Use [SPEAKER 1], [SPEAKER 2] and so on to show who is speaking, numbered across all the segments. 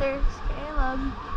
[SPEAKER 1] There's Caleb.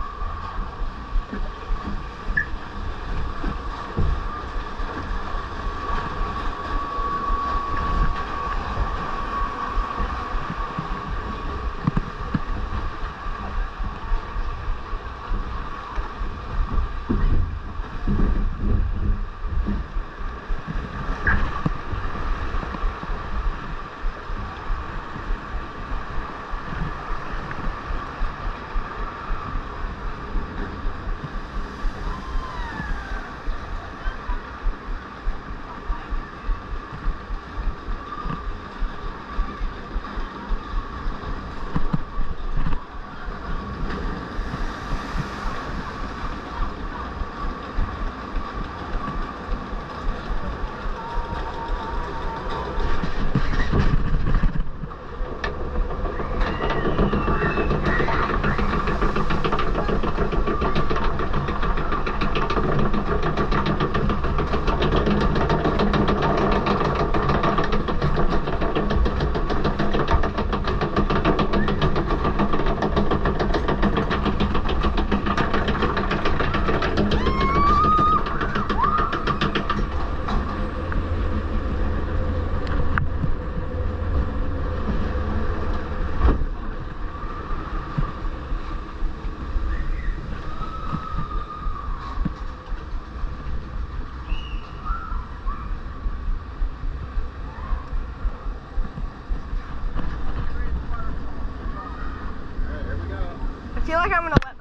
[SPEAKER 1] feel like I'm gonna